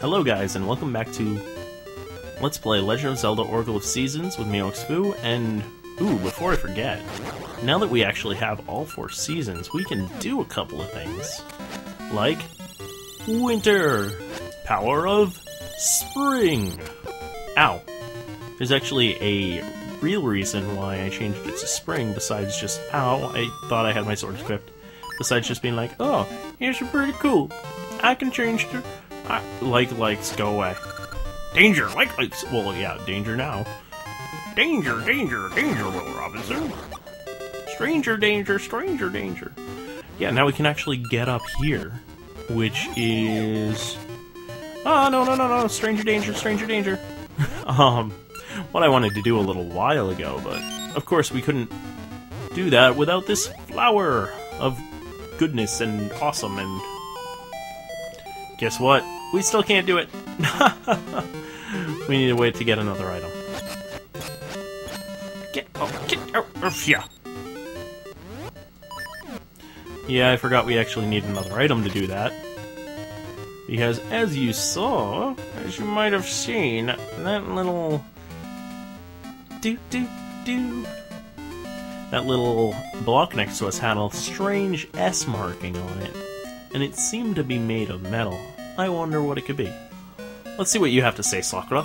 Hello guys, and welcome back to Let's Play Legend of Zelda Oracle of Seasons with me, Foo, and... Ooh, before I forget, now that we actually have all four seasons, we can do a couple of things. Like... Winter! Power of Spring! Ow. There's actually a real reason why I changed it to Spring, besides just, ow, I thought I had my sword equipped. Besides just being like, oh, yours are pretty cool. I can change to... I, like likes, go away. Danger, like likes. Well, yeah, danger now. Danger, danger, danger, Will Robinson. Stranger danger, stranger danger. Yeah, now we can actually get up here, which is... Oh, no, no, no, no, stranger danger, stranger danger. um, what I wanted to do a little while ago, but of course we couldn't do that without this flower of goodness and awesome and guess what? We still can't do it. we need a way to get another item. Get oh, get oh, oh, yeah. Yeah, I forgot we actually need another item to do that. Because as you saw, as you might have seen, that little do do do that little block next to us had a strange S marking on it, and it seemed to be made of metal. I wonder what it could be. Let's see what you have to say, Sakura.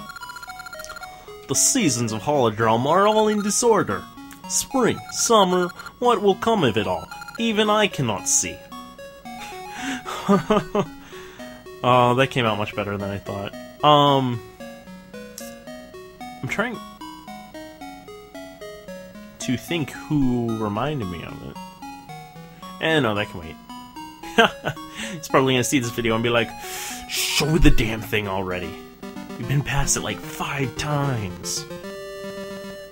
The seasons of Holodrum are all in disorder. Spring, summer, what will come of it all? Even I cannot see. oh, that came out much better than I thought. Um, I'm trying to think who reminded me of it. And no, that can wait. He's probably gonna see this video and be like, show the damn thing already. We've been past it like five times.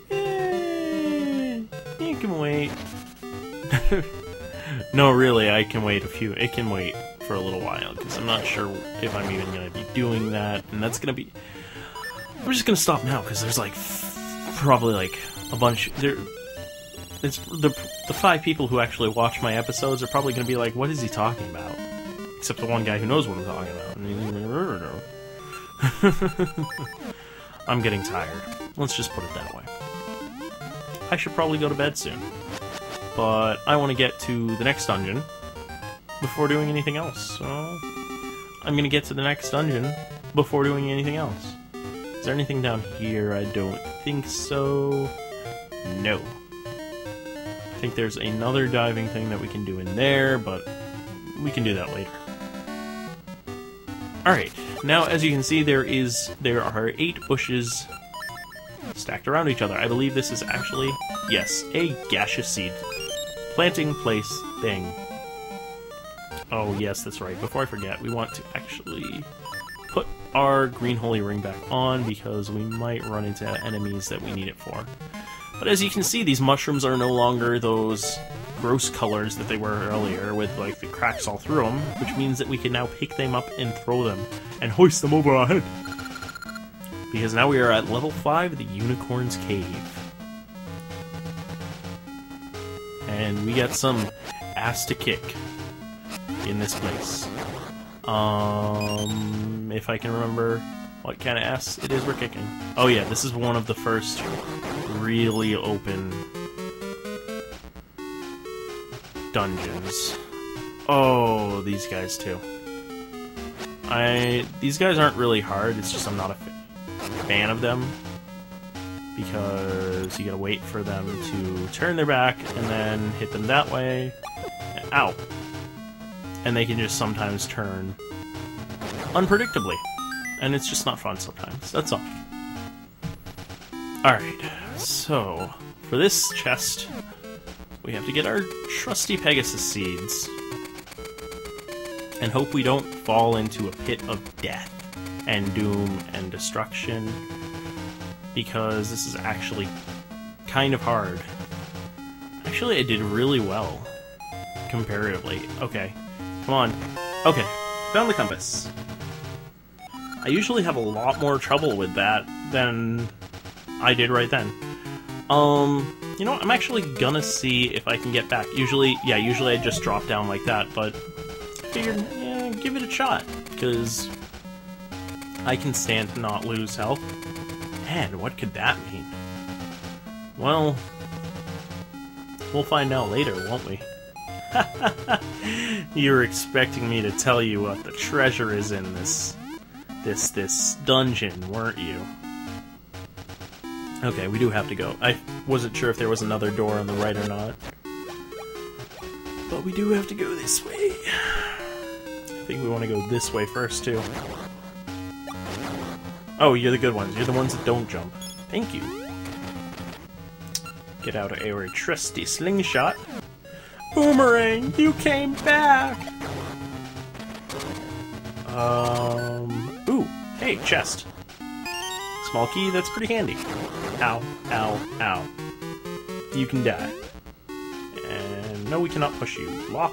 Eh, you can wait. no, really, I can wait a few. It can wait for a little while because I'm not sure if I'm even gonna be doing that, and that's gonna be. I'm just gonna stop now because there's like probably like a bunch. There, it's the the five people who actually watch my episodes are probably going to be like, "What is he talking about?" Except the one guy who knows what I'm talking about. I'm getting tired. Let's just put it that way. I should probably go to bed soon, but I want to get to the next dungeon before doing anything else. So I'm going to get to the next dungeon before doing anything else. Is there anything down here? I don't think so. No. I think there's another diving thing that we can do in there, but we can do that later. Alright, now as you can see there is there are eight bushes stacked around each other. I believe this is actually, yes, a Gasha seed planting place thing. Oh yes, that's right. Before I forget, we want to actually put our green holy ring back on because we might run into enemies that we need it for. But as you can see, these mushrooms are no longer those gross colors that they were earlier, with like the cracks all through them, which means that we can now pick them up and throw them, and hoist them over our head. Because now we are at level 5, the Unicorn's Cave. And we got some ass to kick in this place. Um, if I can remember what kind of ass it is we're kicking. Oh yeah, this is one of the first really open dungeons. Oh, these guys too. I these guys aren't really hard. It's just I'm not a fan of them because you gotta wait for them to turn their back and then hit them that way. Ow! And they can just sometimes turn unpredictably and it's just not fun sometimes. That's all. Alright, so for this chest, we have to get our trusty Pegasus seeds and hope we don't fall into a pit of death and doom and destruction because this is actually kind of hard. Actually, I did really well comparatively. Okay, come on. Okay, found the compass. I usually have a lot more trouble with that than I did right then. Um, You know? I'm actually gonna see if I can get back. Usually, yeah, usually I just drop down like that, but I figured, yeah, give it a shot, because I can stand to not lose health. Man, what could that mean? Well, we'll find out later, won't we? you were expecting me to tell you what the treasure is in this this this dungeon, weren't you? Okay, we do have to go. I wasn't sure if there was another door on the right or not. But we do have to go this way. I think we want to go this way first, too. Oh, you're the good ones. You're the ones that don't jump. Thank you. Get out of our trusty slingshot. Boomerang, you came back! Um, hey, chest. Small key, that's pretty handy. Ow, ow, ow. You can die. And no, we cannot push you. Lock.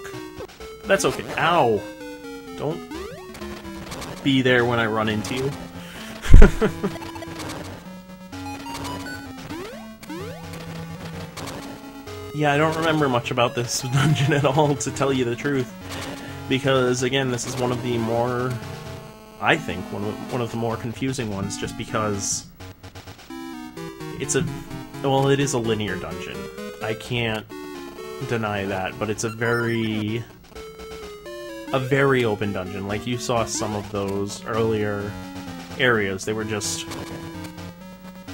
That's okay. Ow! Don't be there when I run into you. yeah, I don't remember much about this dungeon at all, to tell you the truth. Because, again, this is one of the more... I think, one of, one of the more confusing ones, just because... It's a... Well, it is a linear dungeon. I can't deny that, but it's a very... A very open dungeon. Like, you saw some of those earlier areas. They were just...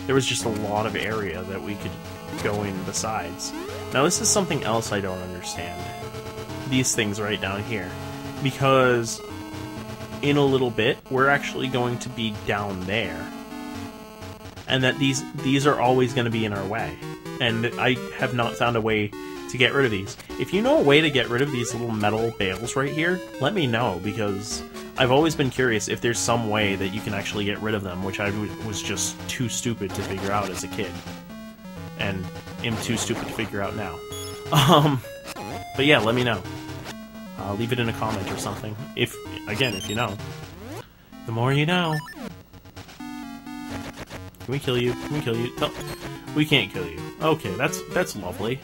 There was just a lot of area that we could go in besides. Now this is something else I don't understand. These things right down here. Because in a little bit, we're actually going to be down there. And that these these are always going to be in our way. And I have not found a way to get rid of these. If you know a way to get rid of these little metal bales right here, let me know, because I've always been curious if there's some way that you can actually get rid of them, which I was just too stupid to figure out as a kid. And am too stupid to figure out now. Um, but yeah, let me know. Uh, leave it in a comment or something. If, again, if you know. The more you know. Can we kill you? Can we kill you? No, we can't kill you. Okay, that's that's lovely.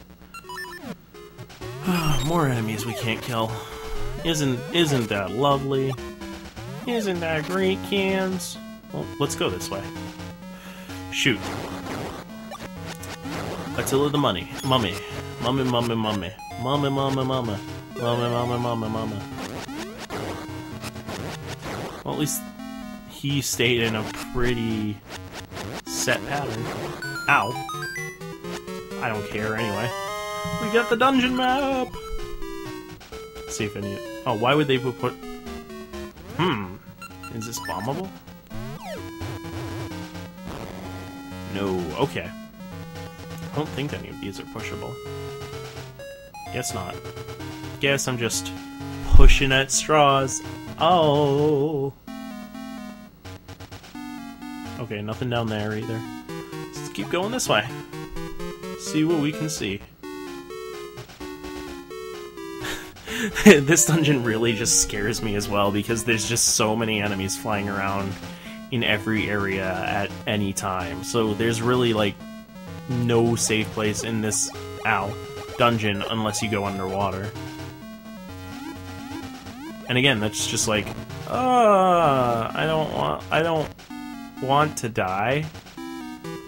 More enemies we can't kill. Isn't isn't that lovely? Isn't that great, cans? Well, let's go this way. Shoot. Attila the money. Mummy. Mummy, mummy, mummy. Mummy, mummy, mummy. Mummy, mummy, mummy, mummy. Well, at least he stayed in a pretty set pattern. Ow. I don't care anyway. We got the dungeon map! See if any... Oh, why would they put... Hmm. Is this bombable? No. Okay. I don't think any of these are pushable. Guess not. Guess I'm just pushing at straws. Oh. Okay, nothing down there either. Let's keep going this way. See what we can see. this dungeon really just scares me as well because there's just so many enemies flying around in every area at any time. So there's really like no safe place in this ow dungeon unless you go underwater. And again, that's just like, uh, I don't want, I don't want to die.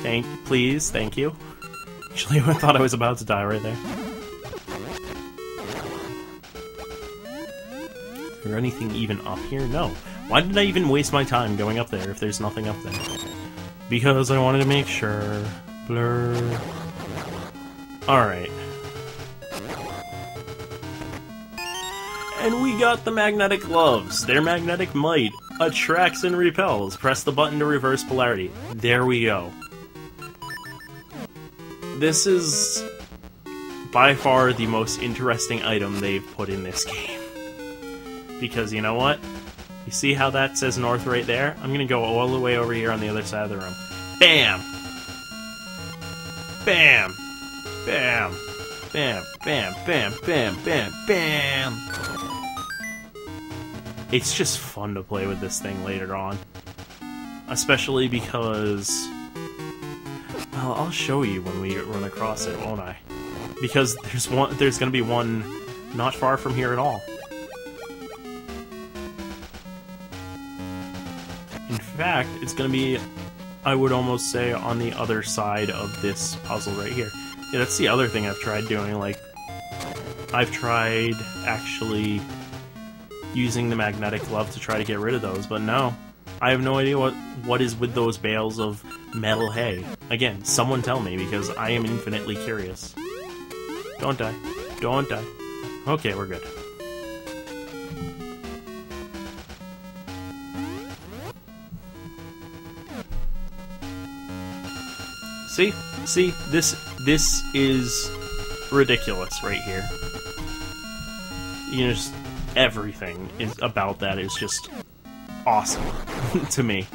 Thank, please, thank you. Actually, I thought I was about to die right there. Is there anything even up here? No. Why did I even waste my time going up there if there's nothing up there? Because I wanted to make sure. Blur. Alright. And we got the magnetic gloves. Their magnetic might attracts and repels. Press the button to reverse polarity. There we go. This is by far the most interesting item they've put in this game. Because you know what? You see how that says north right there? I'm gonna go all the way over here on the other side of the room. BAM! Bam! Bam! Bam, bam, bam, bam, bam, bam! It's just fun to play with this thing later on. Especially because... Well, I'll, show you when we run across it, won't I? Because there's one. There's gonna be one not far from here at all. In fact, it's gonna be, I would almost say, on the other side of this puzzle right here. Yeah, that's the other thing I've tried doing. Like, I've tried actually using the magnetic glove to try to get rid of those, but no. I have no idea what, what is with those bales of metal hay. Again, someone tell me, because I am infinitely curious. Don't die. Don't die. Okay, we're good. See? See? This this is ridiculous right here. You just everything is about that is just awesome to me.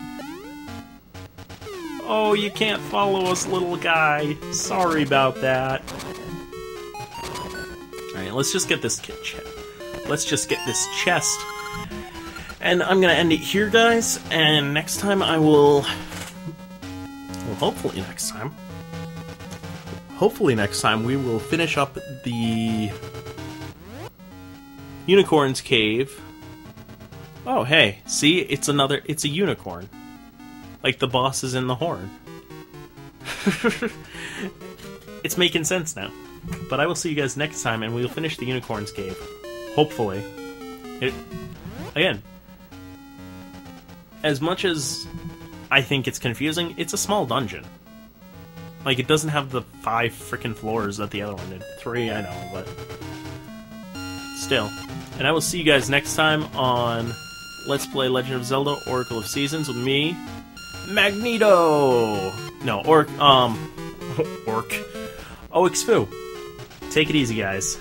Oh, you can't follow us, little guy. Sorry about that. Alright, let's just get this chest. Let's just get this chest. And I'm gonna end it here, guys. And next time I will... Well, hopefully next time. Hopefully next time we will finish up the... Unicorn's Cave. Oh, hey. See? It's another... It's a unicorn. Like the boss is in the horn. it's making sense now. But I will see you guys next time, and we'll finish the Unicorn's Cave. Hopefully. It, again, as much as I think it's confusing, it's a small dungeon. Like, it doesn't have the five freaking floors that the other one did. Three, I know, but... Still. And I will see you guys next time on Let's Play Legend of Zelda Oracle of Seasons with me, Magneto! No, Orc, um, Orc. Oh, Xfu. Take it easy, guys.